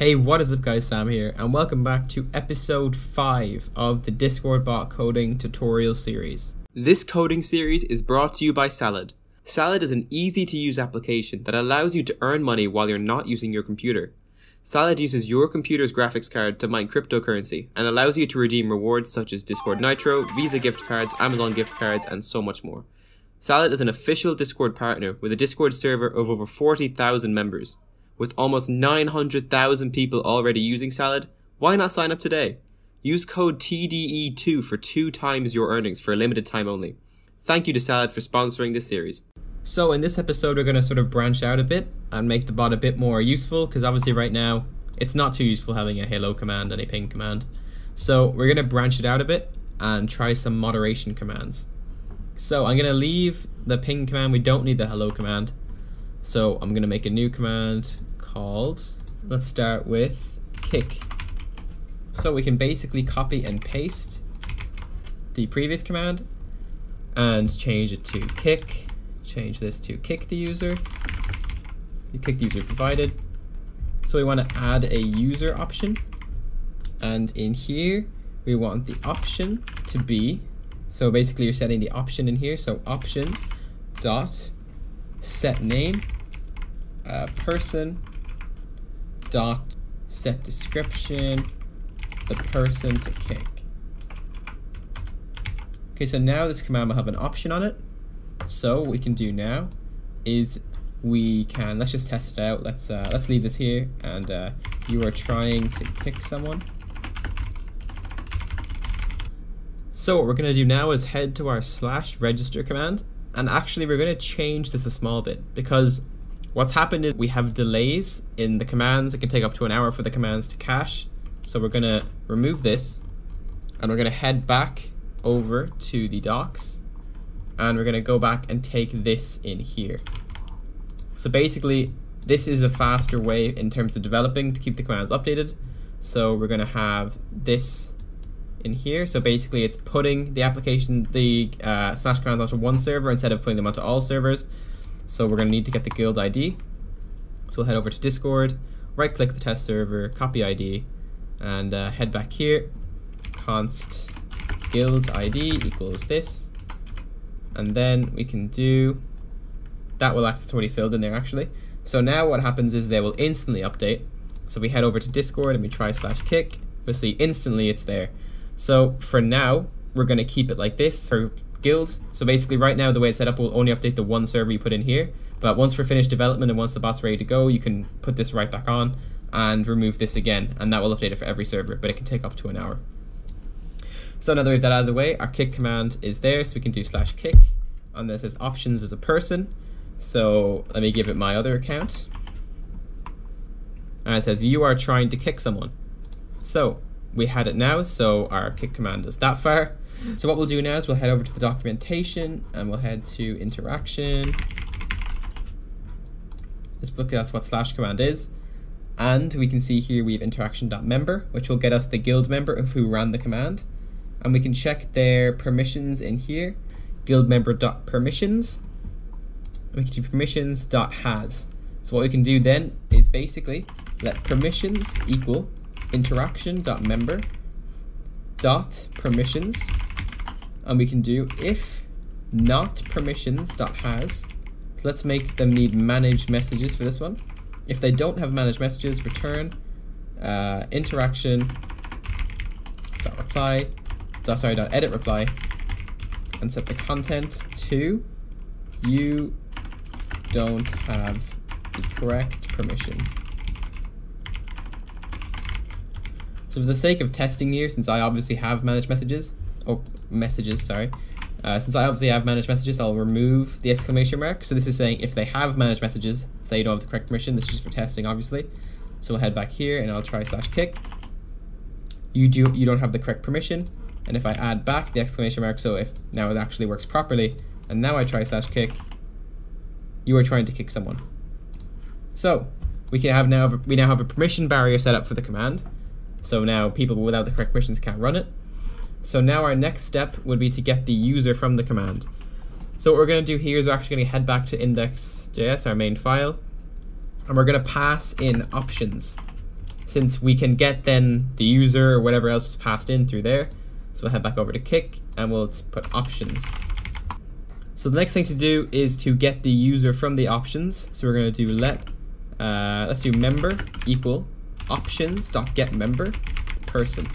Hey, what is up guys, Sam here, and welcome back to episode 5 of the Discord bot coding tutorial series. This coding series is brought to you by Salad. Salad is an easy to use application that allows you to earn money while you're not using your computer. Salad uses your computer's graphics card to mine cryptocurrency and allows you to redeem rewards such as Discord Nitro, Visa gift cards, Amazon gift cards, and so much more. Salad is an official Discord partner with a Discord server of over 40,000 members. With almost 900,000 people already using Salad, why not sign up today? Use code TDE2 for two times your earnings for a limited time only. Thank you to Salad for sponsoring this series. So in this episode, we're going to sort of branch out a bit and make the bot a bit more useful because obviously right now it's not too useful having a hello command and a ping command. So we're going to branch it out a bit and try some moderation commands. So I'm going to leave the ping command. We don't need the hello command. So I'm going to make a new command called, let's start with kick. So we can basically copy and paste the previous command and change it to kick change this to kick the user. You kick the user provided. So we want to add a user option. And in here, we want the option to be, so basically you're setting the option in here. So option dot set name uh, person dot set description the person to kick. Okay, so now this command will have an option on it. So what we can do now is we can let's just test it out. Let's uh, let's leave this here, and uh, you are trying to kick someone. So what we're gonna do now is head to our slash register command, and actually we're gonna change this a small bit because what's happened is we have delays in the commands. It can take up to an hour for the commands to cache. So we're gonna remove this, and we're gonna head back over to the docs and we're going to go back and take this in here. So basically, this is a faster way in terms of developing to keep the commands updated. So we're going to have this in here. So basically, it's putting the application, the uh, slash commands onto one server instead of putting them onto all servers. So we're going to need to get the guild ID. So we'll head over to Discord, right click the test server, copy ID, and uh, head back here. Const guild ID equals this. And then we can do that will act it's already filled in there actually. So now what happens is they will instantly update. So we head over to discord and we try slash kick. We'll see instantly it's there. So for now we're going to keep it like this for guild so basically right now the way it's set up will only update the one server you put in here but once we're finished development and once the bot's ready to go you can put this right back on and remove this again and that will update it for every server but it can take up to an hour so now that we have that out of the way, our kick command is there, so we can do slash kick. And this is options as a person. So let me give it my other account. And it says you are trying to kick someone. So we had it now, so our kick command is that far. So what we'll do now is we'll head over to the documentation and we'll head to interaction. Let's look that's what slash command is. And we can see here we have interaction.member, which will get us the guild member of who ran the command. And we can check their permissions in here. Guild member dot permissions we can do permissions dot has so what we can do then is basically let permissions equal interaction dot member dot permissions and we can do if not permissions dot has so let's make them need manage messages for this one if they don't have managed messages return uh, interaction dot reply so sorry, dot edit reply and set the content to you don't have the correct permission. So for the sake of testing here, since I obviously have managed messages, oh, messages, sorry, uh, since I obviously have managed messages, I'll remove the exclamation mark. So this is saying if they have managed messages, say you don't have the correct permission, this is just for testing, obviously. So we'll head back here and I'll try slash kick. You do you don't have the correct permission. And if I add back the exclamation mark, so if now it actually works properly, and now I try slash kick, you are trying to kick someone. So we can have now we now have a permission barrier set up for the command. So now people without the correct permissions can't run it. So now our next step would be to get the user from the command. So what we're going to do here is we're actually going to head back to index.js, our main file, and we're going to pass in options. since we can get then the user or whatever else was passed in through there. So we'll head back over to kick and we'll put options. So the next thing to do is to get the user from the options. So we're going to do let, uh, let's do member equal options dot get member person.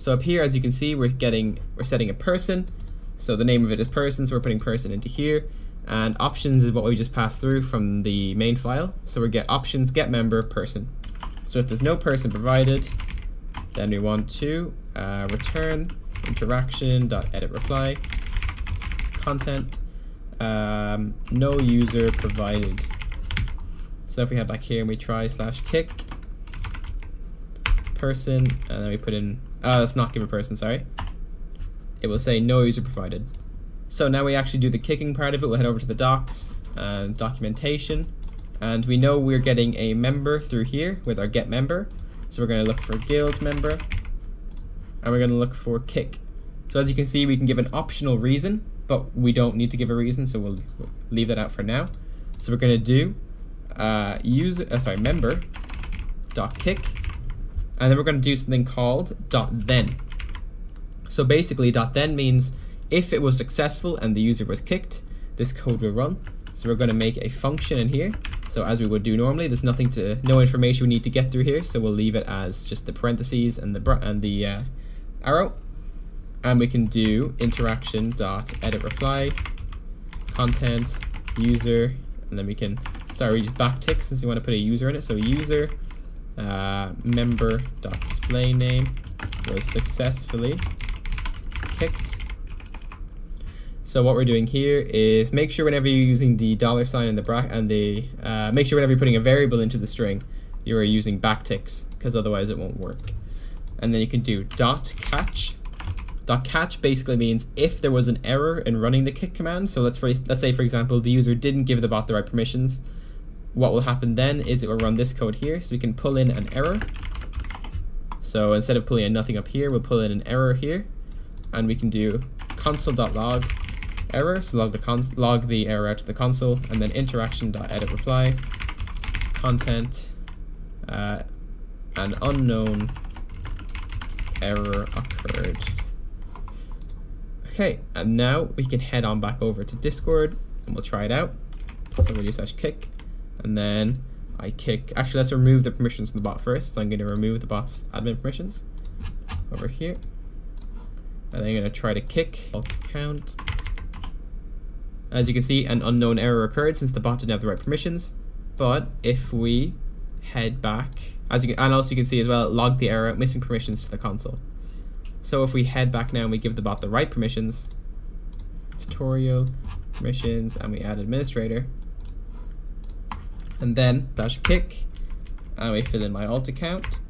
So up here, as you can see, we're getting, we're setting a person. So the name of it is person, so we're putting person into here. And options is what we just passed through from the main file. So we get options get member person. So if there's no person provided, then we want to uh, return interaction dot edit reply content um, no user provided. So if we head back here and we try slash kick person and then we put in uh, let's not give a person sorry. It will say no user provided. So now we actually do the kicking part of it. We'll head over to the docs and documentation. And we know we're getting a member through here with our get member. So we're going to look for guild member. And we're going to look for kick. So as you can see we can give an optional reason but we don't need to give a reason so we'll leave that out for now. So we're going to do uh, user uh, sorry member dot kick and then we're going to do something called dot then. So basically dot then means if it was successful and the user was kicked, this code will run. So we're going to make a function in here. So as we would do normally, there's nothing to, no information we need to get through here. So we'll leave it as just the parentheses and the and the uh, arrow. And we can do interaction dot edit reply content user, and then we can sorry we just backtick since we want to put a user in it. So user uh, member display name was successfully kicked. So what we're doing here is make sure whenever you're using the dollar sign and the bracket and the uh, make sure whenever you're putting a variable into the string, you are using backticks because otherwise it won't work. And then you can do dot catch. Dot catch basically means if there was an error in running the kick command. So let's for, let's say for example the user didn't give the bot the right permissions what will happen then is it will run this code here so we can pull in an error. So instead of pulling in nothing up here we'll pull in an error here and we can do console.log error. So log the log the error out to the console and then interaction.edit reply content uh, an unknown error occurred. Okay and now we can head on back over to discord and we'll try it out. So we'll do slash kick and then I kick, actually let's remove the permissions from the bot first, so I'm going to remove the bot's admin permissions over here, and then I'm going to try to kick alt count. As you can see, an unknown error occurred since the bot didn't have the right permissions, but if we head back, as you can, and also you can see as well, log the error, missing permissions to the console. So if we head back now and we give the bot the right permissions, tutorial, permissions, and we add administrator, and then dash kick and we fill in my alt account.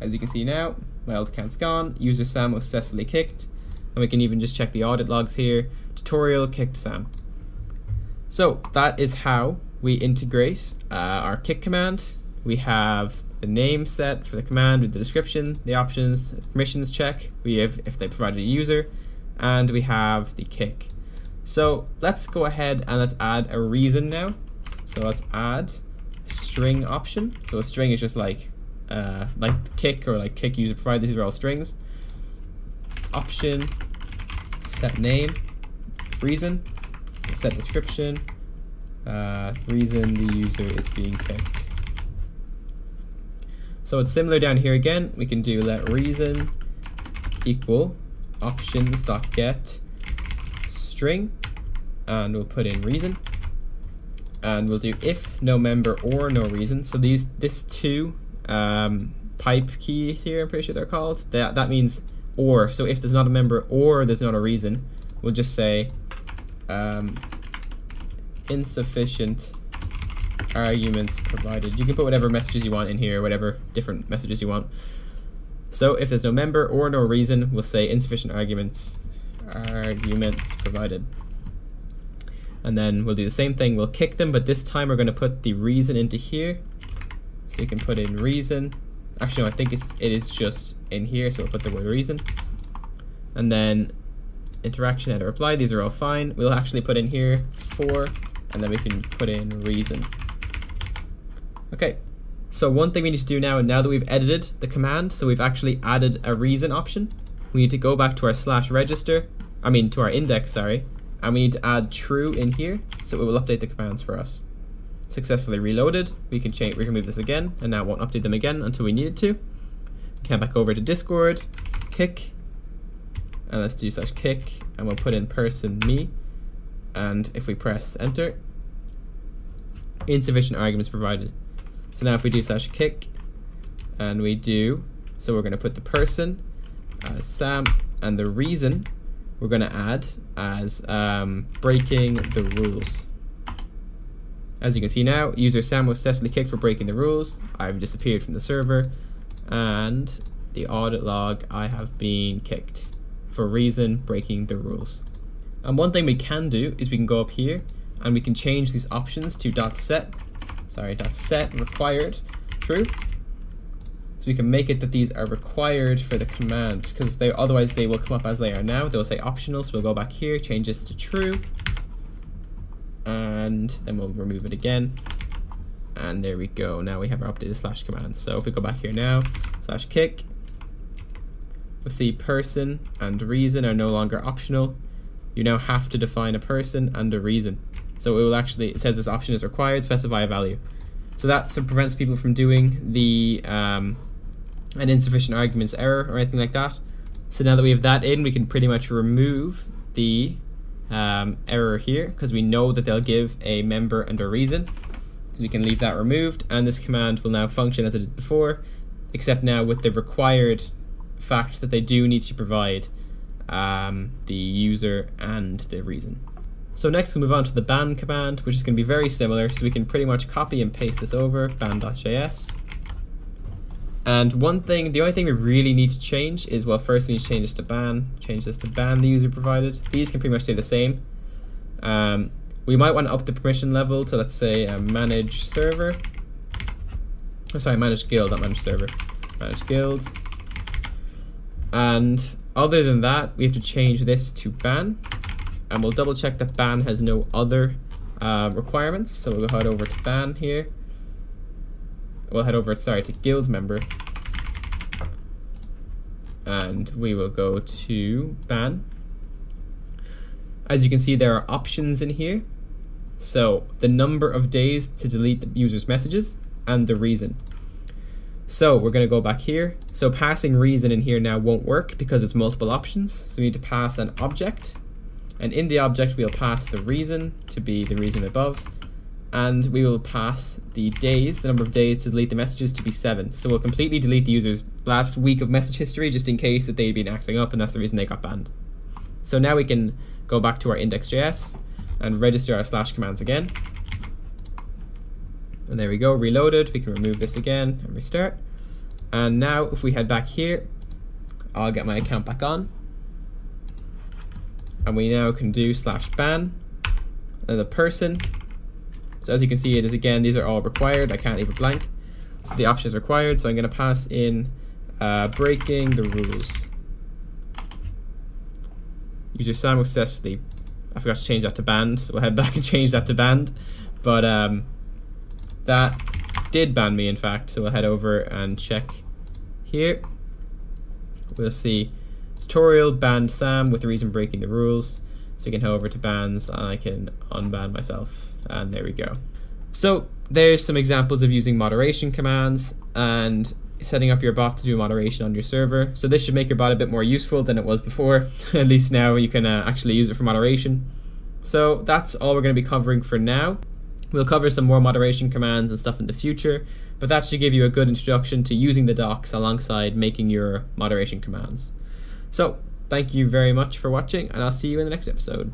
As you can see now my alt account's gone. User Sam was successfully kicked. And we can even just check the audit logs here. Tutorial kicked Sam. So that is how we integrate uh, our kick command. We have the name set for the command with the description the options permissions check we have if they provided a user and we have the kick. So let's go ahead and let's add a reason now so let's add string option. So a string is just like uh, like kick or like kick user provide. These are all strings. Option, set name, reason, set description, uh, reason the user is being kicked. So it's similar down here again. We can do let reason equal options dot get string and we'll put in reason and we'll do if no member or no reason. So these this two um, pipe keys here, I'm pretty sure they're called. That that means or. So if there's not a member or there's not a reason, we'll just say um, insufficient arguments provided. You can put whatever messages you want in here, whatever different messages you want. So if there's no member or no reason, we'll say insufficient arguments arguments provided and then we'll do the same thing. We'll kick them but this time we're going to put the reason into here. So we can put in reason. Actually no I think it's it is just in here so we'll put the word reason. And then interaction and reply these are all fine. We'll actually put in here for and then we can put in reason. Okay So one thing we need to do now, and now that we've edited the command, so we've actually added a reason option, we need to go back to our slash register, I mean to our index, sorry, and we need to add true in here, so it will update the commands for us. Successfully reloaded, we can change, we can move this again, and now it won't update them again until we need it to. Come back over to Discord, kick, and let's do slash kick, and we'll put in person me, and if we press enter, insufficient arguments provided. So now if we do slash kick, and we do, so we're going to put the person as Sam, and the reason we're going to add as um, breaking the rules. As you can see now, user Sam was successfully kicked for breaking the rules. I've disappeared from the server, and the audit log, I have been kicked for reason breaking the rules. And one thing we can do is we can go up here and we can change these options to dot set, sorry, dot set required true. So we can make it that these are required for the command because they otherwise they will come up as they are now. They'll say optional, so we'll go back here, change this to true, and then we'll remove it again. And there we go. Now we have our updated slash command. So if we go back here now, slash kick, we'll see person and reason are no longer optional. You now have to define a person and a reason. So it will actually, it says this option is required, specify a value. So that prevents people from doing the um, an insufficient arguments error or anything like that. So now that we have that in, we can pretty much remove the um, error here because we know that they'll give a member and a reason. So we can leave that removed and this command will now function as it did before, except now with the required fact that they do need to provide um, the user and the reason. So next we'll move on to the ban command, which is going to be very similar. So we can pretty much copy and paste this over, ban.js. And one thing, the only thing we really need to change is, well, first we need to change this to ban, change this to ban the user provided. These can pretty much stay the same. Um, we might want to up the permission level to, let's say, uh, manage server. Oh, sorry, manage guild, not manage server. Manage guild. And other than that, we have to change this to ban. And we'll double check that ban has no other uh, requirements. So we'll go head over to ban here we'll head over, sorry, to guild member. And we will go to ban. As you can see, there are options in here. So the number of days to delete the user's messages and the reason. So we're going to go back here. So passing reason in here now won't work because it's multiple options. So we need to pass an object. And in the object, we'll pass the reason to be the reason above and we will pass the days, the number of days to delete the messages to be 7. So we'll completely delete the user's last week of message history just in case that they'd been acting up and that's the reason they got banned. So now we can go back to our index.js and register our slash commands again. And there we go, reloaded. We can remove this again and restart. And now if we head back here, I'll get my account back on. And we now can do slash ban and the person so as you can see, it is again, these are all required. I can't leave a blank. So the option is required. So I'm going to pass in uh, breaking the rules. User Sam successfully. I forgot to change that to banned, so we'll head back and change that to banned. But um, that did ban me, in fact. So we'll head over and check here. We'll see tutorial banned Sam with the reason breaking the rules. So you can head over to bans and I can unban myself and there we go. So there's some examples of using moderation commands and setting up your bot to do moderation on your server. So this should make your bot a bit more useful than it was before. At least now you can uh, actually use it for moderation. So that's all we're going to be covering for now. We'll cover some more moderation commands and stuff in the future, but that should give you a good introduction to using the docs alongside making your moderation commands. So thank you very much for watching, and I'll see you in the next episode.